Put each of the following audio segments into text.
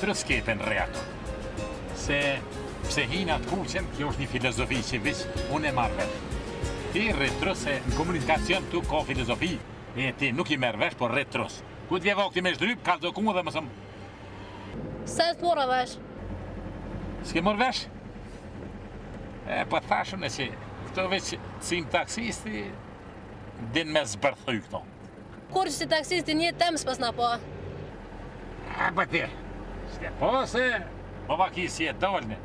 Ç'të skete në re ato? Se pse hijnë n'të kuqen, kjo është një filozofi që veç unë e marr vesh. Ti rri trus se në komunikacion këtu ka filozofi e ti nuk i merr vesh, po rri trus. Kur të vjen vakti me zhdryp, kallxo kungët dhe mëso Se s'të morra vesh. S'ke morr vesh? E, po thashun e që këto veç si një taksist i din me zbërthy këto. Kur që si taksist i një temë s'pas na po. A pa ti, s'te po se po vakisi e dolni.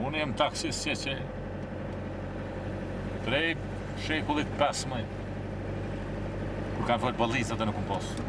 Unë jam taksist qysh prej shekullit 15. Kur kanë folë policët e nuk më posë.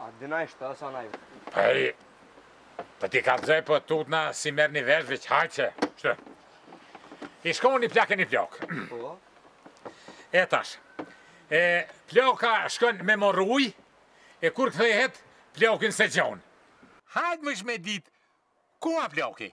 A dina ishte ose ana ishte? Ai, për po t'i kalzoj po tutna s'i merrni vesh veç hajqe, shtë. Ish kon një plak e një plakë. Po. E tash, e plaka shkon me morr uj, e kur këthehet, plakin s'e gjon. Hajt mujsh me ditë, ku a plaki?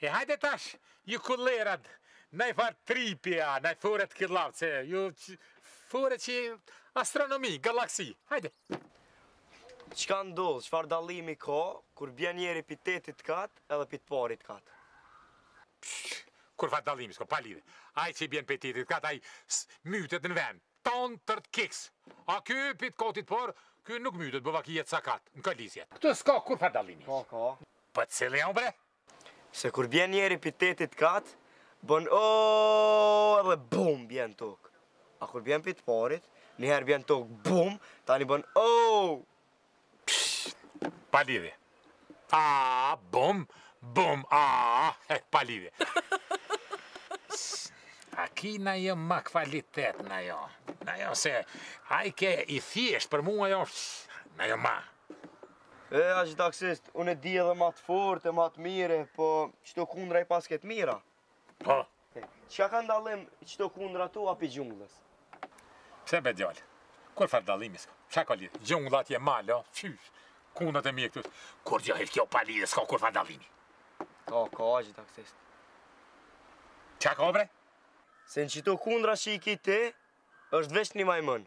E hajde tash ju kullerat naj far tripi a naj fore të kidllavt se ju fore që astronomi, galaksi. Hajde. Çka ndodh, çfarë dallimi ka kur bjen njëri pi tetit kat edhe pi të parit kat? Kurrfarë dallimi s'ka pa lidhje. Ai që bjen pi tetit kat ai mytet në vend. Ton tër të kiks. A ky pi të katit parë, ky nuk mytet, bëva ki jetë sakat, në kolicë jet. Këtu s'ka kurrfarë dallimi. Ka, ka. Po cili jam bre? Se kur bjen njeri pi tetit kat, bën ooh edhe bum bjen në tokë. A kur bjen pi të parit, një herë bjen në tokë bum, tani bën ooh. Pa lidhje. Aa bum, bum aa, he, pa lidhje. A ki naj njo ma kvalitet naj njo, naj njo se, ai ke i thjeshtë për mua jo, naj njo ma. E, axhë taksist, unë e di edhe ma të fort e ma të mire, po qëto kundra i paske të mira. Po. Qa kanë dallim qëto kundrat tua pi xhunglës? Pse be djalë? Kurrfarë dallimi s'ka? Qa ka lidhje? Xhungla atje mal, o? Fysh, kundrat e mjektës. Kur djalë kjo pa lidhje, s'ka kurrfarë dallimi? Ka, ka, axhë taksist. Qa ka bre? Se në qëto kundra që i ki ti, është veç një majmun.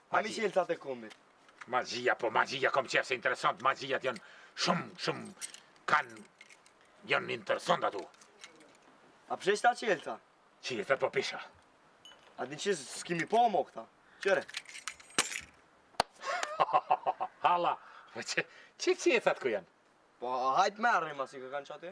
Ani Magji. qeltat e kombit. Magjia, po magjia kom qef se interesant, magjijat janë shumë, shumë, kanë, janë interesant ato. A pse sta qelta? Që i thët po pisha. A din që s'kimi po mo këta? Kqyre, Hala, po që, që që i thët ku janë? po a hajt merrim asi kë kanë qati?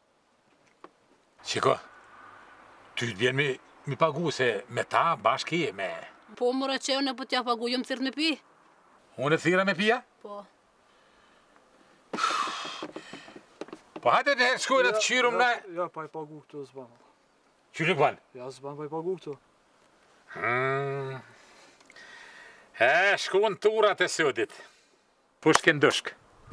Shiko, ty të mi, mi pagu se me ta bashkë je me... Po, mora që unë po t'ja pagu, se më ke thirrë me pi. Unë e thirra me pia? Po. Po hajde njëherë shkojmë ta kqyrim në... Ja, pa i pagu këtu, s'ban. Qysh s'ban? Ja, s'ban, pa i pagu këtu. Hmm. E, shkojnë turat e sëdit. Pushkin dushk.